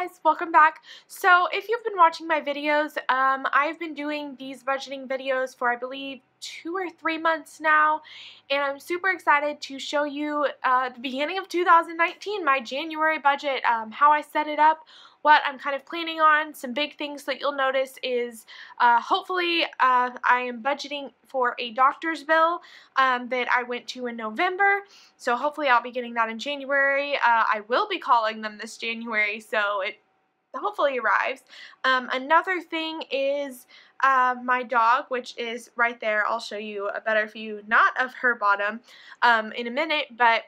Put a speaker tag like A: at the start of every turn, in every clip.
A: guys, welcome back. So if you've been watching my videos, um, I've been doing these budgeting videos for I believe two or three months now and I'm super excited to show you uh, the beginning of 2019, my January budget, um, how I set it up, what I'm kind of planning on. Some big things that you'll notice is uh, hopefully uh, I am budgeting for a doctor's bill um, that I went to in November. So hopefully I'll be getting that in January. Uh, I will be calling them this January, so it hopefully arrives. Um, another thing is uh, my dog, which is right there. I'll show you a better view, not of her bottom, um, in a minute, but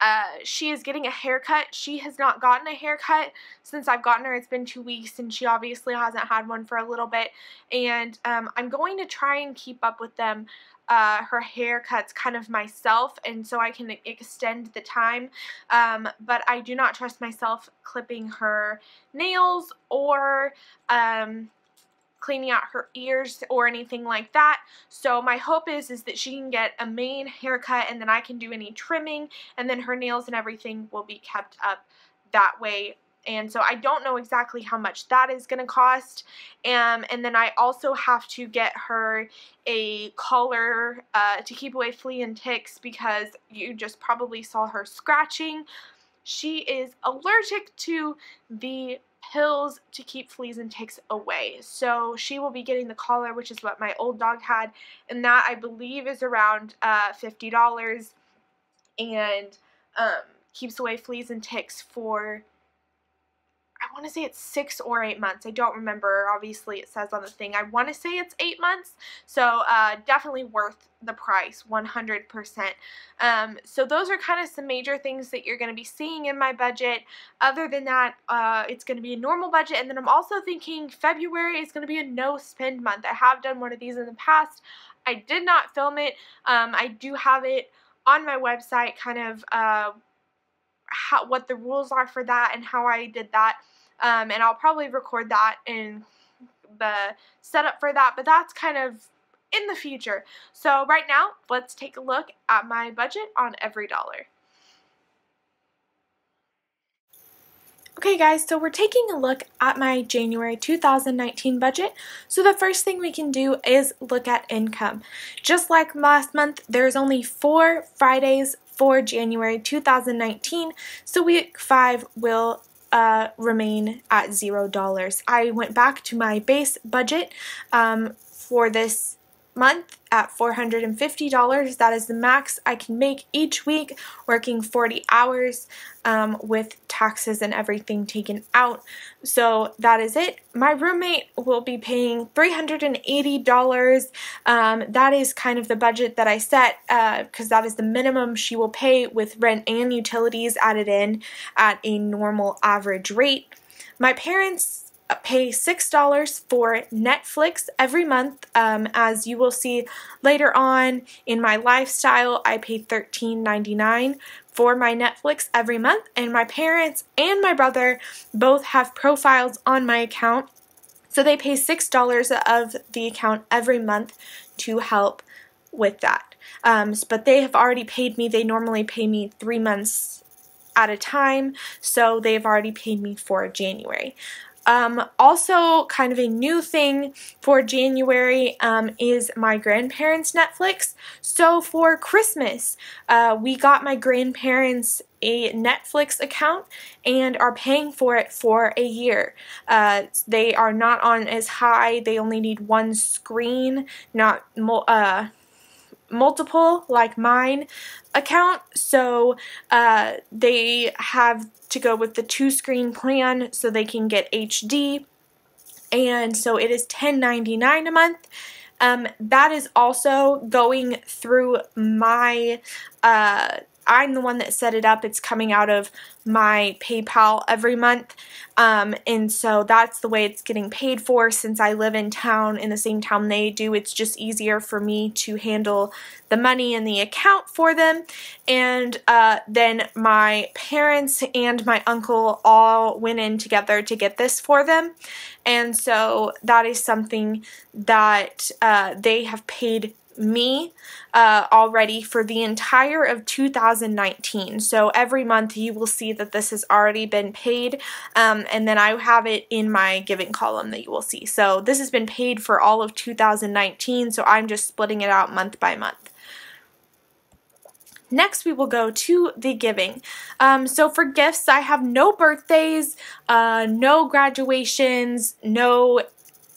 A: uh, she is getting a haircut. She has not gotten a haircut since I've gotten her. It's been two weeks and she obviously hasn't had one for a little bit. And um, I'm going to try and keep up with them, uh, her haircuts kind of myself and so I can extend the time. Um, but I do not trust myself clipping her nails or um, cleaning out her ears or anything like that. So my hope is is that she can get a main haircut and then I can do any trimming and then her nails and everything will be kept up that way and so I don't know exactly how much that is going to cost. Um, and then I also have to get her a collar uh, to keep away flea and ticks because you just probably saw her scratching. She is allergic to the pills to keep fleas and ticks away. So she will be getting the collar, which is what my old dog had, and that I believe is around uh, $50 and um, keeps away fleas and ticks for want to say it's six or eight months. I don't remember. Obviously, it says on the thing. I want to say it's eight months. So uh, definitely worth the price, 100%. Um, so those are kind of some major things that you're going to be seeing in my budget. Other than that, uh, it's going to be a normal budget. And then I'm also thinking February is going to be a no spend month. I have done one of these in the past. I did not film it. Um, I do have it on my website, kind of uh, how, what the rules are for that and how I did that. Um, and I'll probably record that in the setup for that, but that's kind of in the future. So right now, let's take a look at my budget on EveryDollar. Okay guys, so we're taking a look at my January 2019 budget. So the first thing we can do is look at income. Just like last month, there's only four Fridays for January 2019, so week 5 will uh, remain at $0. I went back to my base budget um, for this month at $450. That is the max I can make each week working 40 hours um, with taxes and everything taken out. So that is it. My roommate will be paying $380. Um, that is kind of the budget that I set because uh, that is the minimum she will pay with rent and utilities added in at a normal average rate. My parents pay $6 for Netflix every month. Um, as you will see later on in my lifestyle, I pay $13.99 for my Netflix every month, and my parents and my brother both have profiles on my account. So they pay $6 of the account every month to help with that. Um, but they have already paid me, they normally pay me three months at a time, so they've already paid me for January. Um, also, kind of a new thing for January um, is my grandparents' Netflix. So for Christmas, uh, we got my grandparents a Netflix account and are paying for it for a year. Uh, they are not on as high. They only need one screen, not uh, multiple like mine account. So uh, they have to go with the two screen plan so they can get HD. And so it is $10.99 a month. Um, that is also going through my uh, I'm the one that set it up. It's coming out of my PayPal every month. Um, and so that's the way it's getting paid for since I live in town, in the same town they do. It's just easier for me to handle the money in the account for them. And uh, then my parents and my uncle all went in together to get this for them. And so that is something that uh, they have paid me uh, already for the entire of 2019. So every month you will see that this has already been paid um, and then I have it in my giving column that you will see. So this has been paid for all of 2019 so I'm just splitting it out month by month. Next, we will go to the giving. Um, so for gifts, I have no birthdays, uh, no graduations, no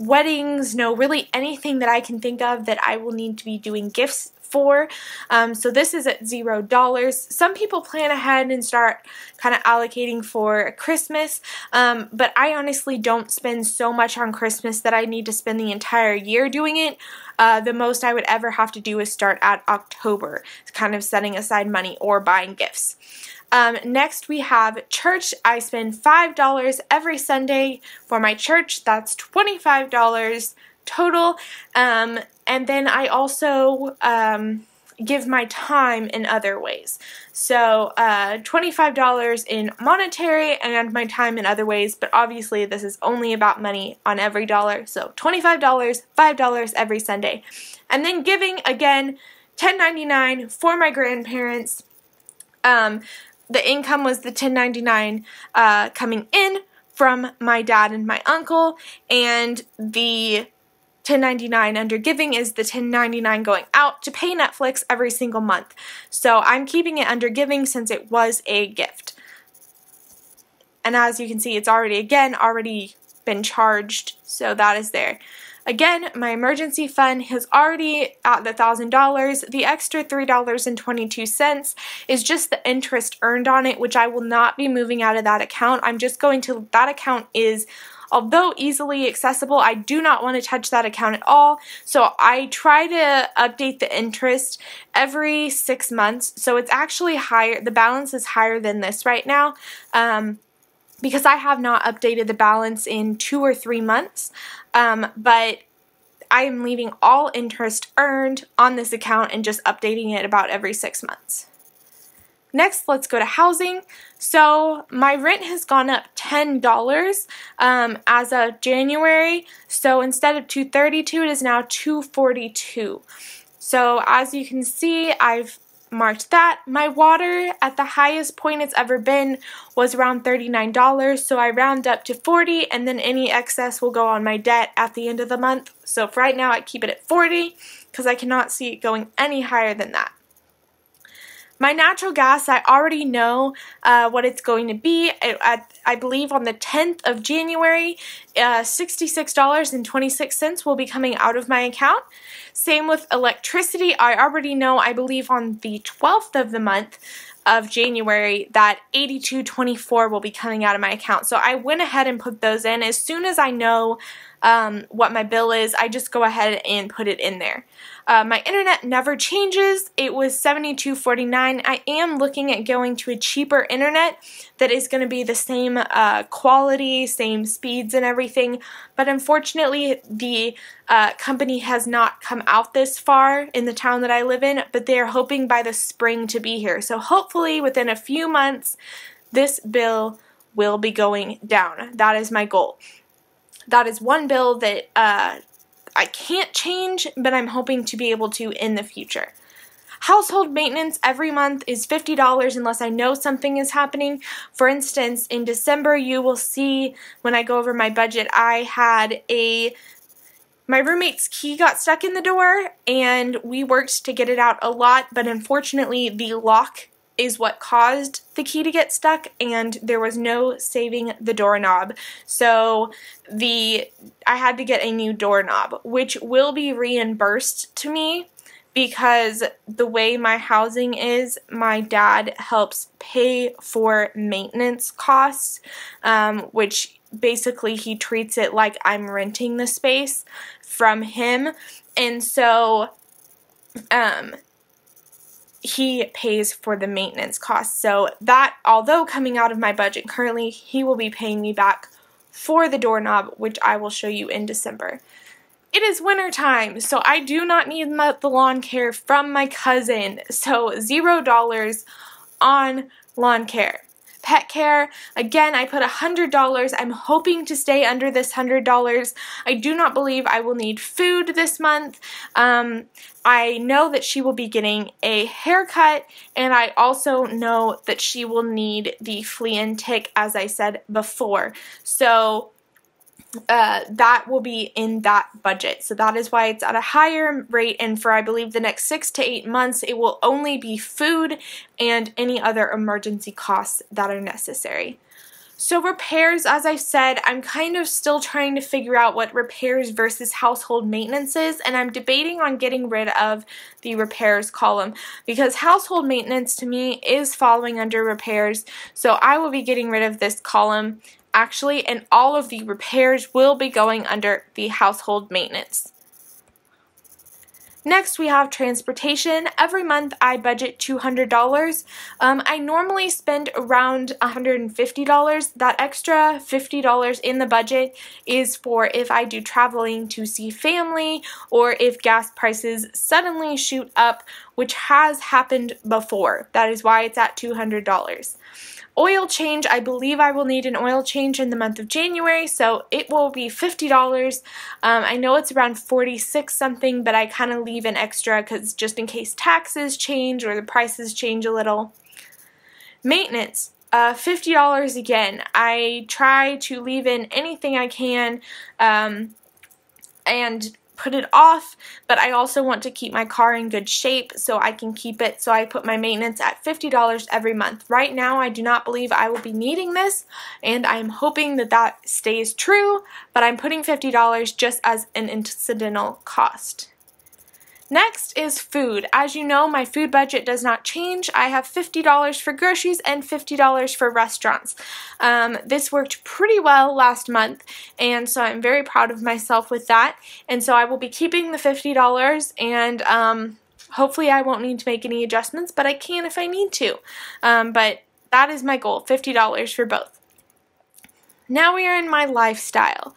A: weddings, no really anything that I can think of that I will need to be doing gifts for. Um, so this is at zero dollars. Some people plan ahead and start kind of allocating for Christmas, um, but I honestly don't spend so much on Christmas that I need to spend the entire year doing it. Uh, the most I would ever have to do is start at October, kind of setting aside money or buying gifts. Um, next, we have church. I spend $5 every Sunday for my church. That's $25 total. Um, and then I also um, give my time in other ways. So uh, $25 in monetary and my time in other ways, but obviously this is only about money on EveryDollar. So $25, $5 every Sunday. And then giving, again, $10.99 for my grandparents. Um, the income was the $10.99 uh, coming in from my dad and my uncle, and the 1099 under giving is the 1099 going out to pay Netflix every single month. So I'm keeping it under giving since it was a gift. And as you can see, it's already, again, already been charged, so that is there. Again, my emergency fund is already at the $1,000. The extra $3.22 is just the interest earned on it, which I will not be moving out of that account. I'm just going to, that account is Although easily accessible, I do not want to touch that account at all. So I try to update the interest every six months. So it's actually higher, the balance is higher than this right now. Um, because I have not updated the balance in two or three months. Um, but I am leaving all interest earned on this account and just updating it about every six months. Next, let's go to housing. So my rent has gone up $10 um, as of January. So instead of 232 it is now 242 So as you can see, I've marked that. My water at the highest point it's ever been was around $39, so I round up to 40 and then any excess will go on my debt at the end of the month. So for right now I keep it at 40 because I cannot see it going any higher than that. My natural gas, I already know uh, what it's going to be. I, I, believe on the 10th of January, uh, $66.26 will be coming out of my account. Same with electricity. I already know, I believe on the 12th of the month, of January that 8224 will be coming out of my account. So I went ahead and put those in. As soon as I know um, what my bill is, I just go ahead and put it in there. Uh, my internet never changes. It was $72.49. I am looking at going to a cheaper internet that is going to be the same uh, quality, same speeds and everything. But unfortunately, the uh, company has not come out this far in the town that I live in, but they're hoping by the spring to be here. So hopefully within a few months, this bill will be going down. That is my goal. That is one bill that uh, I can't change, but I'm hoping to be able to in the future. Household maintenance every month is $50 unless I know something is happening. For instance, in December, you will see when I go over my budget, I had a my roommate's key got stuck in the door and we worked to get it out a lot, but unfortunately the lock is what caused the key to get stuck and there was no saving the doorknob. So the I had to get a new doorknob, which will be reimbursed to me because the way my housing is, my dad helps pay for maintenance costs, um, which basically he treats it like I'm renting the space from him. And so um, he pays for the maintenance costs. So that, although coming out of my budget currently, he will be paying me back for the doorknob, which I will show you in December. It is winter time, so I do not need the lawn care from my cousin. So zero dollars on lawn care. Pet care. Again, I put $100. I'm hoping to stay under this $100. I do not believe I will need food this month. Um, I know that she will be getting a haircut, and I also know that she will need the flea and tick, as I said before. So uh, that will be in that budget. So that is why it's at a higher rate and for I believe the next six to eight months it will only be food and any other emergency costs that are necessary. So repairs, as I said, I'm kind of still trying to figure out what repairs versus household maintenance is, and I'm debating on getting rid of the repairs column because household maintenance to me is following under repairs, so I will be getting rid of this column actually, and all of the repairs will be going under the household maintenance. Next, we have transportation. Every month, I budget $200. Um, I normally spend around $150. That extra $50 in the budget is for if I do traveling to see family or if gas prices suddenly shoot up, which has happened before. That is why it's at $200. Oil change, I believe I will need an oil change in the month of January, so it will be $50. Um, I know it's around 46 something, but I kind of leave an extra because just in case taxes change or the prices change a little. Maintenance, uh, $50 again. I try to leave in anything I can um, and put it off, but I also want to keep my car in good shape so I can keep it. So I put my maintenance at $50 every month. Right now, I do not believe I will be needing this, and I'm hoping that that stays true, but I'm putting $50 just as an incidental cost. Next is food. As you know, my food budget does not change. I have $50 for groceries and $50 for restaurants. Um, this worked pretty well last month, and so I'm very proud of myself with that. And so I will be keeping the $50 and um, hopefully I won't need to make any adjustments, but I can if I need to. Um, but that is my goal, $50 for both. Now we are in my lifestyle.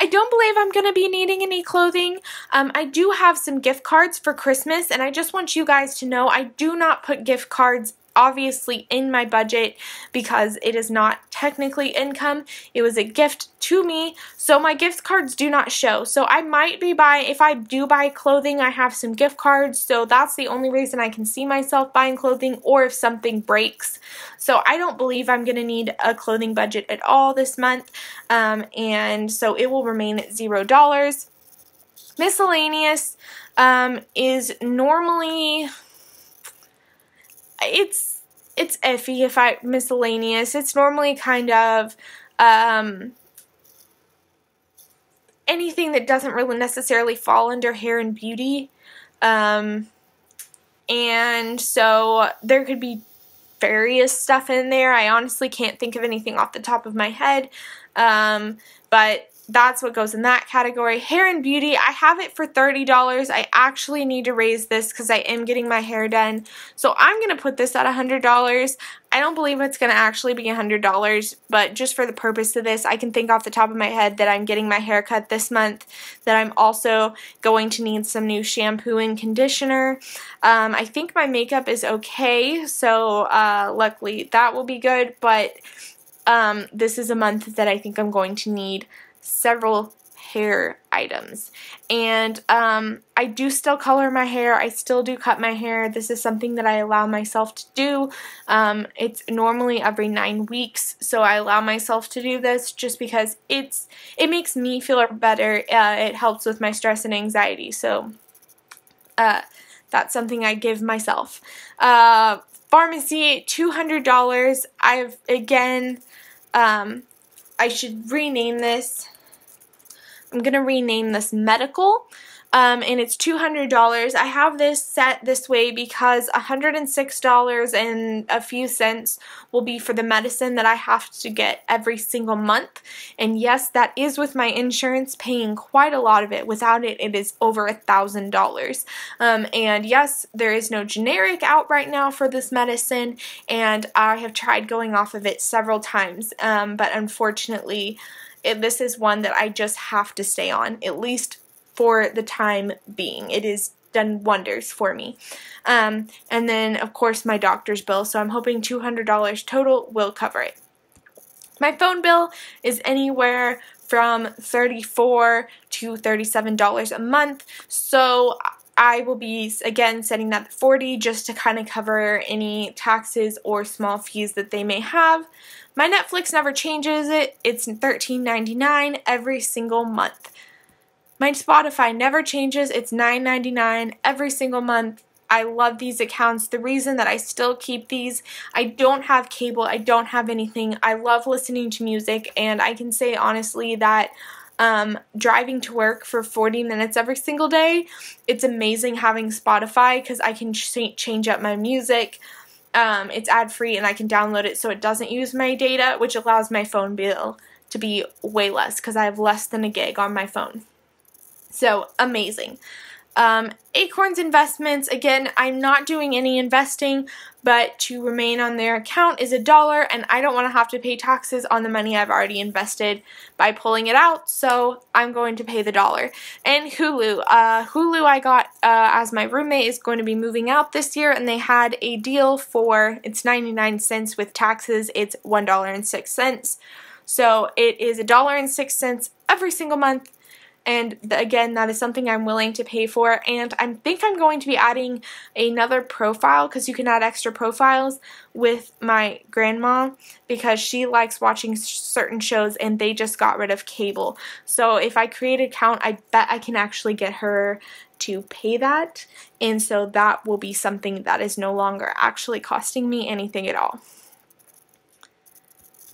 A: I don't believe I'm going to be needing any clothing. Um, I do have some gift cards for Christmas, and I just want you guys to know I do not put gift cards obviously in my budget because it is not technically income. It was a gift to me, so my gift cards do not show. So I might be buying, if I do buy clothing, I have some gift cards, so that's the only reason I can see myself buying clothing or if something breaks. So I don't believe I'm going to need a clothing budget at all this month, um, and so it will remain at $0. Miscellaneous um, is normally it's it's iffy if I miscellaneous. It's normally kind of um, anything that doesn't really necessarily fall under hair and beauty. Um, and so there could be various stuff in there. I honestly can't think of anything off the top of my head. Um, but that's what goes in that category. Hair and beauty, I have it for $30. I actually need to raise this because I am getting my hair done. So I'm going to put this at $100. I don't believe it's going to actually be $100, but just for the purpose of this, I can think off the top of my head that I'm getting my hair cut this month, that I'm also going to need some new shampoo and conditioner. Um, I think my makeup is okay, so uh, luckily that will be good, but um, this is a month that I think I'm going to need several hair items. And um, I do still color my hair. I still do cut my hair. This is something that I allow myself to do. Um, it's normally every nine weeks so I allow myself to do this just because it's it makes me feel better. Uh, it helps with my stress and anxiety. So uh, that's something I give myself. Uh, pharmacy $200 I've again um, I should rename this I'm going to rename this medical um, and it's $200. I have this set this way because $106 and a few cents will be for the medicine that I have to get every single month. And yes, that is with my insurance paying quite a lot of it. Without it, it is over a $1,000. Um, and yes, there is no generic out right now for this medicine, and I have tried going off of it several times, um, but unfortunately, this is one that I just have to stay on, at least for the time being. It is done wonders for me. Um, and then, of course, my doctor's bill. So I'm hoping $200 total will cover it. My phone bill is anywhere from 34 to $37 a month. So I will be, again, setting that 40 just to kind of cover any taxes or small fees that they may have. My Netflix never changes it. It's $13.99 every single month. My Spotify never changes. It's $9.99 every single month. I love these accounts. The reason that I still keep these, I don't have cable, I don't have anything. I love listening to music, and I can say honestly that um, driving to work for 40 minutes every single day, it's amazing having Spotify because I can ch change up my music. Um, it's ad free and I can download it so it doesn't use my data, which allows my phone bill to be way less because I have less than a gig on my phone. So amazing. Um, Acorns investments, again, I'm not doing any investing, but to remain on their account is a dollar, and I don't want to have to pay taxes on the money I've already invested by pulling it out, so I'm going to pay the dollar. And Hulu, uh, Hulu I got uh, as my roommate is going to be moving out this year, and they had a deal for, it's 99 cents with taxes, it's $1.06. So it is a dollar and six cents every single month and again that is something I'm willing to pay for and I think I'm going to be adding another profile because you can add extra profiles with my grandma because she likes watching certain shows and they just got rid of cable so if I create an account I bet I can actually get her to pay that and so that will be something that is no longer actually costing me anything at all.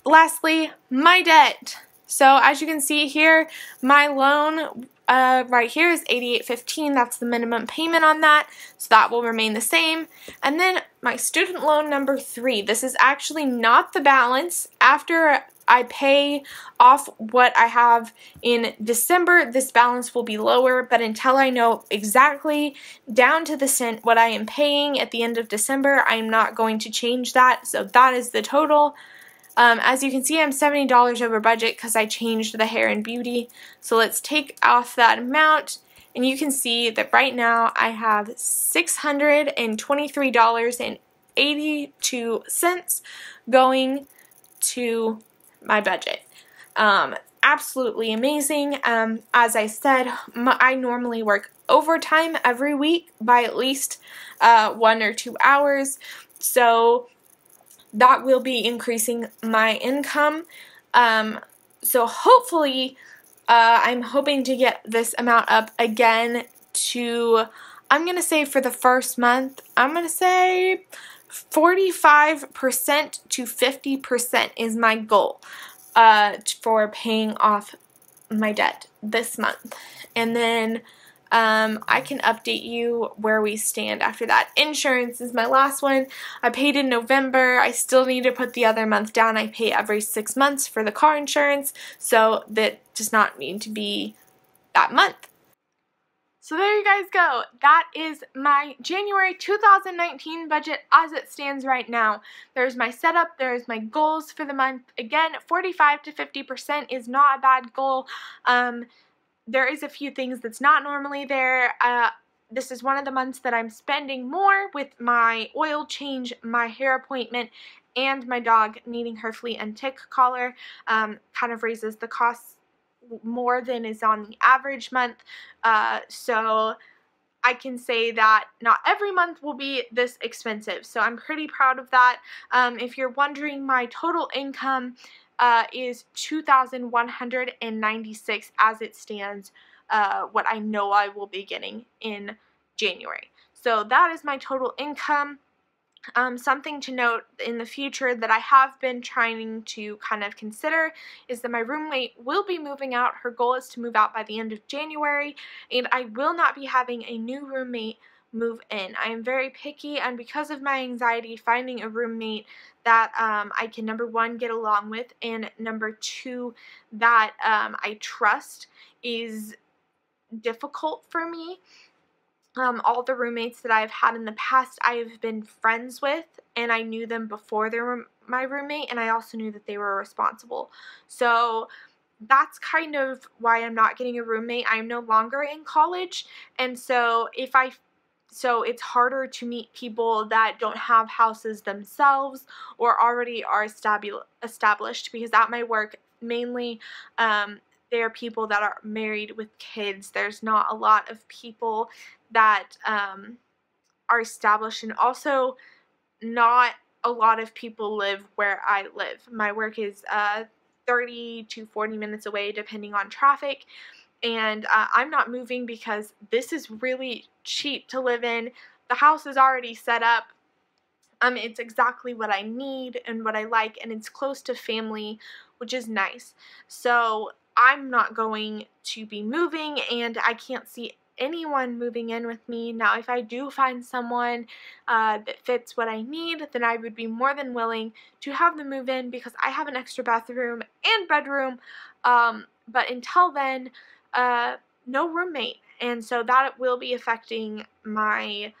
A: Lastly, my debt. So as you can see here, my loan uh, right here is 88.15. That's the minimum payment on that, so that will remain the same. And then my student loan number three. This is actually not the balance. After I pay off what I have in December, this balance will be lower, but until I know exactly down to the cent what I am paying at the end of December, I am not going to change that. So that is the total. Um, as you can see, I'm $70 over budget because I changed the hair and beauty. So let's take off that amount. And you can see that right now I have $623.82 going to my budget. Um, absolutely amazing. Um, as I said, my, I normally work overtime every week by at least uh, one or two hours. So that will be increasing my income. Um, so hopefully, uh, I'm hoping to get this amount up again to, I'm going to say for the first month, I'm going to say 45% to 50% is my goal uh, for paying off my debt this month. And then um, I can update you where we stand after that. Insurance is my last one. I paid in November. I still need to put the other month down. I pay every six months for the car insurance, so that does not need to be that month. So there you guys go. That is my January 2019 budget as it stands right now. There's my setup, there's my goals for the month. Again, 45 to 50% is not a bad goal. Um, there is a few things that's not normally there. Uh, this is one of the months that I'm spending more with my oil change, my hair appointment, and my dog needing her flea and tick collar. Um, kind of raises the costs more than is on the average month. Uh, so I can say that not every month will be this expensive. So I'm pretty proud of that. Um, if you're wondering my total income, uh, is 2,196 as it stands, uh, what I know I will be getting in January. So that is my total income. Um, something to note in the future that I have been trying to kind of consider is that my roommate will be moving out. Her goal is to move out by the end of January, and I will not be having a new roommate move in. I am very picky, and because of my anxiety, finding a roommate that um, I can, number one, get along with, and number two, that um, I trust is difficult for me. Um, all the roommates that I've had in the past, I've been friends with, and I knew them before they were my roommate, and I also knew that they were responsible. So that's kind of why I'm not getting a roommate. I'm no longer in college, and so if I so it's harder to meet people that don't have houses themselves or already are established because at my work mainly um, there are people that are married with kids. There's not a lot of people that um, are established and also not a lot of people live where I live. My work is uh, 30 to 40 minutes away depending on traffic and uh, I'm not moving because this is really cheap to live in. The house is already set up. Um, it's exactly what I need and what I like, and it's close to family, which is nice. So I'm not going to be moving, and I can't see anyone moving in with me. Now, if I do find someone uh, that fits what I need, then I would be more than willing to have them move in because I have an extra bathroom and bedroom. Um, but until then, uh, no roommate. And so that will be affecting my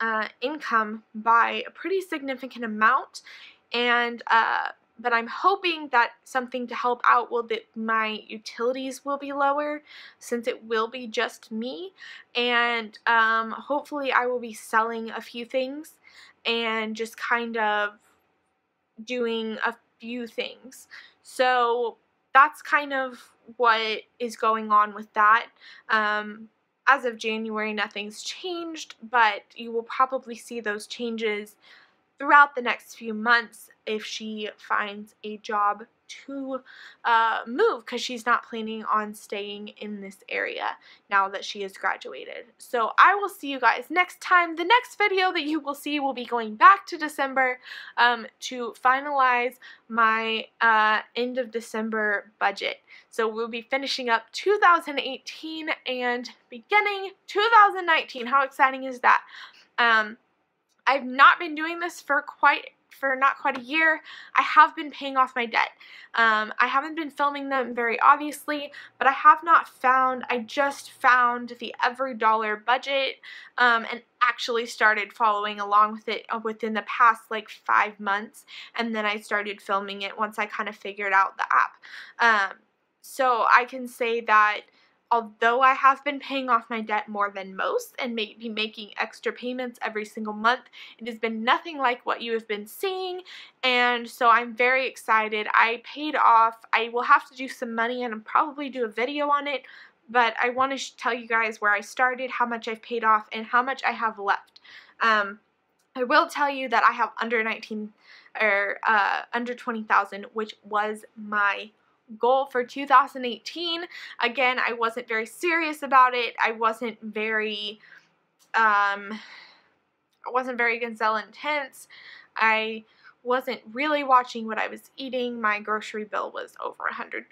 A: uh, income by a pretty significant amount. And uh, but I'm hoping that something to help out will that my utilities will be lower since it will be just me and um, hopefully I will be selling a few things and just kind of doing a few things so that's kind of what is going on with that. Um, as of January nothing's changed but you will probably see those changes throughout the next few months if she finds a job to uh, move because she's not planning on staying in this area now that she has graduated. So I will see you guys next time. The next video that you will see will be going back to December um, to finalize my uh, end of December budget. So we'll be finishing up 2018 and beginning 2019. How exciting is that? Um, I've not been doing this for quite for not quite a year. I have been paying off my debt. Um, I haven't been filming them very obviously, but I have not found, I just found the EveryDollar budget um, and actually started following along with it uh, within the past like five months and then I started filming it once I kind of figured out the app. Um, so I can say that although I have been paying off my debt more than most and may be making extra payments every single month, it has been nothing like what you have been seeing and so I'm very excited. I paid off, I will have to do some money and I'll probably do a video on it, but I want to tell you guys where I started, how much I've paid off, and how much I have left. Um, I will tell you that I have under 19 or uh, under 20,000, which was my goal for 2018. Again, I wasn't very serious about it. I wasn't very, um, I wasn't very gazelle intense. I wasn't really watching what I was eating. My grocery bill was over a $100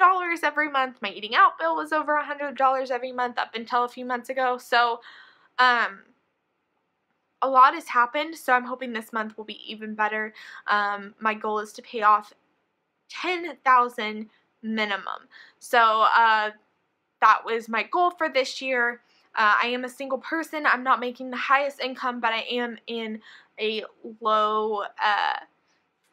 A: every month. My eating out bill was over a $100 every month up until a few months ago. So, um, a lot has happened, so I'm hoping this month will be even better. Um, my goal is to pay off 10,000 minimum. So uh, that was my goal for this year. Uh, I am a single person. I'm not making the highest income, but I am in a low, uh,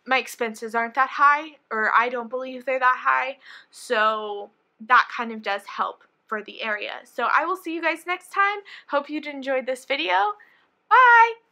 A: my expenses aren't that high, or I don't believe they're that high. So that kind of does help for the area. So I will see you guys next time. Hope you enjoyed this video. Bye!